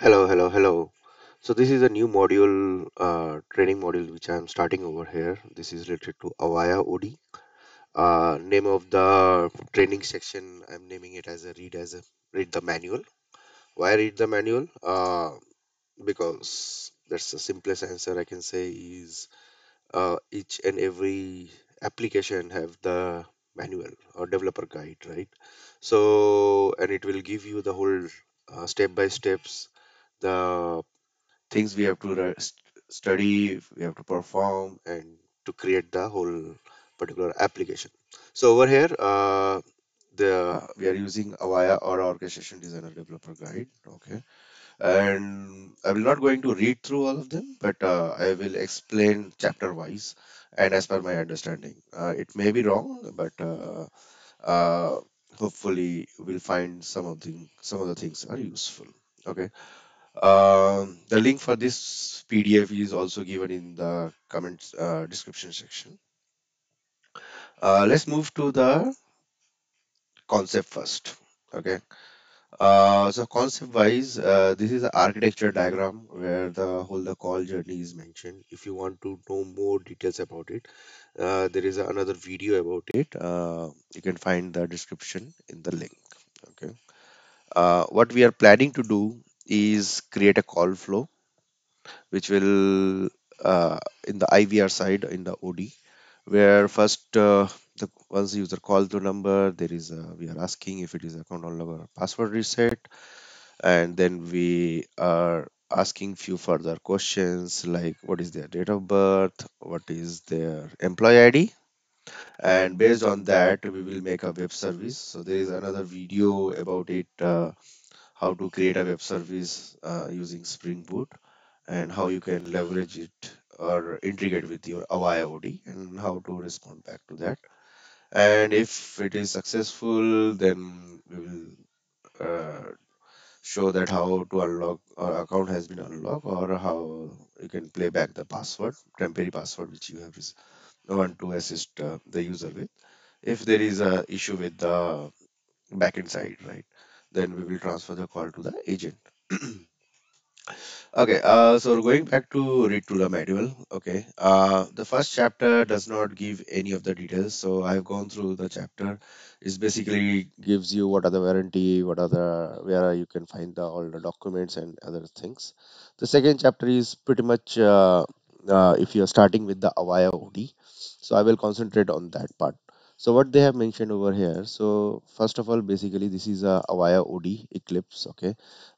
Hello, hello, hello. So this is a new module, uh, training module which I am starting over here. This is related to Avaya OD. Uh, name of the training section, I'm naming it as a read as a read the manual. Why read the manual? Uh, because that's the simplest answer I can say is uh, each and every application have the manual or developer guide, right? So and it will give you the whole uh, step by steps the things we have to st- study, we have to perform, and to create the whole particular application. So over here, uh, the we are using Avaya or Orchestration Designer Developer Guide. Okay, and I will not going to read through all of them, but uh, I will explain chapter wise and as per my understanding. Uh, it may be wrong, but uh, uh, hopefully we'll find some of the some of the things are useful. Okay. Um, the link for this PDF is also given in the comments uh, description section. Uh, let's move to the concept first. Okay. Uh, so concept wise, uh, this is the architecture diagram where the whole the call journey is mentioned. If you want to know more details about it, uh, there is another video about it. Uh, you can find the description in the link. Okay. Uh, what we are planning to do is create a call flow which will uh, in the IVR side in the OD, where first uh, the once the user calls the number, there is a, we are asking if it is account no longer password reset, and then we are asking few further questions like what is their date of birth, what is their employee ID, and based on that we will make a web service. So there is another video about it, uh, how to create a web service uh, using Spring Boot and how you can leverage it or integrate with your OD and how to respond back to that. And if it is successful, then we will uh, show that how to unlock or account has been unlocked or how you can play back the password, temporary password which you have want to assist uh, the user with. If there is a issue with the backend side, right, then we will transfer the call to the agent. Okay, uh, so going back to read to the manual. Okay, uh, the first chapter does not give any of the details, so I've gone through the chapter. It basically gives you what are the warranty, what are the where you can find the all the documents and other things. The second chapter is pretty much uh, uh, if you are starting with the Avaya OD, so I will concentrate on that part. So what they have mentioned over here. So first of all, basically this is a Avaya OD Eclipse. Okay?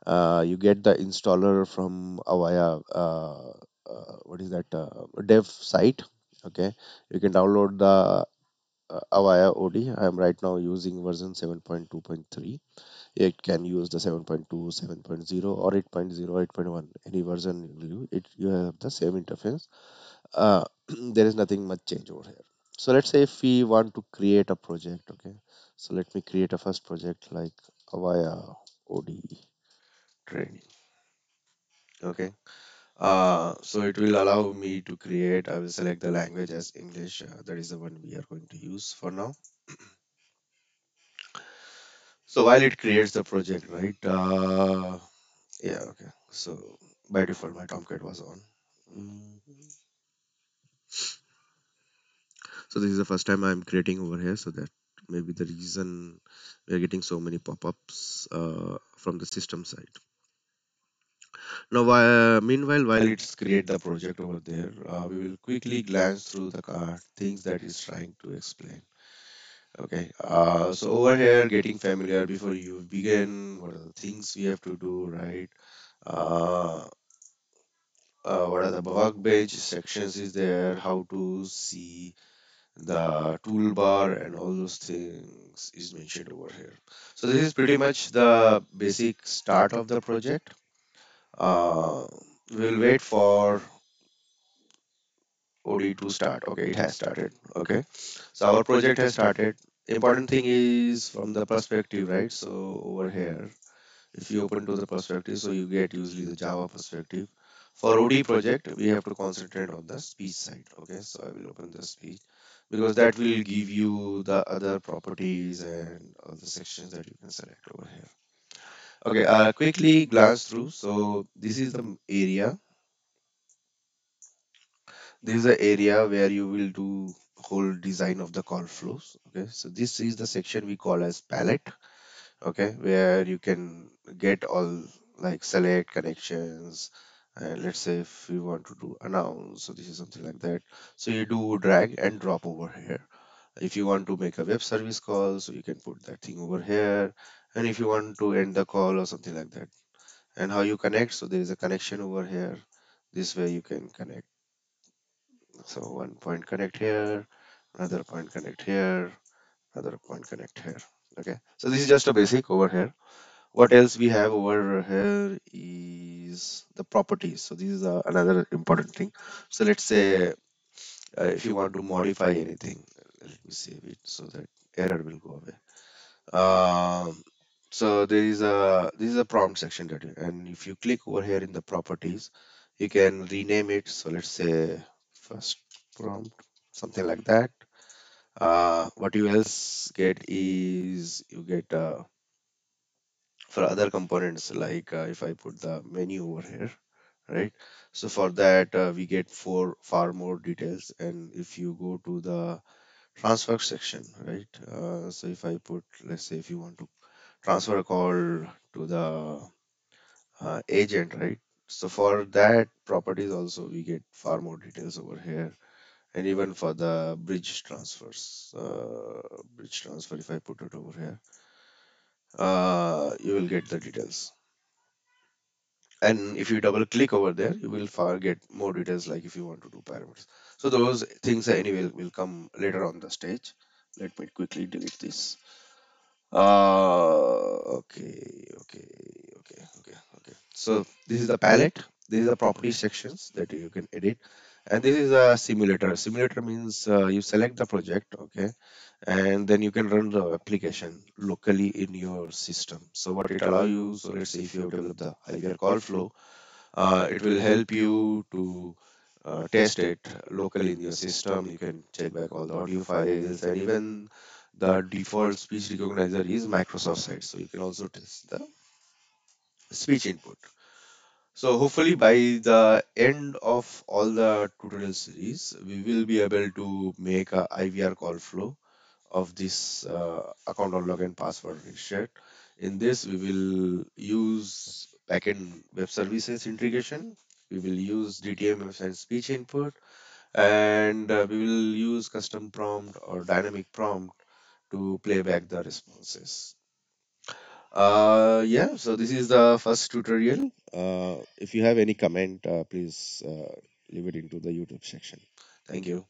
Uh, you get the installer from Avaya uh, uh, what is that uh, dev site okay? You can download the uh, Avaya OD I am right now using version 7.2.3 it can use the 7.2 7.0 or 8.0 8.1 any version you it you have the same interface. Uh, there is nothing much change over here so let's say if we want to create a project okay so let me create a first project like Avaya OD training okay Uh, so it will allow me to create, I will select the language as English. Uh, that is the one we are going to use for now. So while it creates the project, right? Uh, yeah, okay. So by default, my Tomcat was on. Mm. So this is the first time I'm creating over here. So that may be the reason we're getting so many pop-ups uh, from the system side. Now, whi- meanwhile, while it's create the project over there, uh, we will quickly glance through the uh, things that is trying to explain. Okay, uh, so over here, getting familiar before you begin, what are the things we have to do, right? Uh, uh, what are the workbench sections is there, how to see the toolbar and all those things is mentioned over here. So this is pretty much the basic start of the project. Uh, we'll wait for OD to start. Okay, it has started. Okay, so our project has started. Important thing is from the perspective, right? So over here if you open to the perspective so you get usually the java perspective for od project we have to concentrate on the speech side okay so i will open the speech because that will give you the other properties and all the sections that you can select over here Okay, uh, quickly glance through. So this is the area This is the area where you will do whole design of the call flows. Okay, so this is the section we call as palette. Okay, where you can get all like select connections, and let's say if you want to do announce, so this is something like that. So you do drag and drop over here. If you want to make a web service call, so you can put that thing over here. And if you want to end the call or something like that, and how you connect, so there is a connection over here. This way you can connect So one point connect here, another point connect here, another point connect here. Okay. So this is just a basic over here. What else we have over here is the properties. So this is another important thing. So let's say uh, if you want to modify anything, let me save it so that error will go away. Um, so there is a this is a prompt section that you, and if you click over here in the properties, you can rename it. So let's say first prompt, something like that. Uh, what you else get is you get uh, for other components like uh, if I put the menu over here, right? So for that uh, we get four far more details, and if you go to the transfer section, right? Uh, so if I put let's say if you want to transfer a call to the uh, agent, right? So for that properties also we get far more details over here, and even for the bridge transfers, uh, bridge transfer if I put it over here, uh, you will get the details. And if you double click over there, you will far get more details like if you want to do parameters. So those things anyway will come later on the stage. Let me quickly delete this. Uh, okay, okay, okay, okay, okay. So this is the palette. This is the property sections that you can edit, and this is a simulator. Simulator means uh, you select the project, okay, and then you can run the application locally in your system. So what it allow you? So let's say if you have developed the IVR call flow, uh, it will help you to uh, test it locally in your system. You can check back all the audio files and even the default speech recognizer is Microsoft side. So you can also test the speech input. So hopefully by the end of all the tutorial series, we will be able to make a IVR call flow of this uh, account or login password reset. In this, we will use backend web services integration. We will use DTMF and speech input, and uh, we will use custom prompt or dynamic prompt to play back the responses. Uh, yeah, so this is the first tutorial. Uh, if you have any comment, uh, please uh, leave it into the YouTube section. Thank you.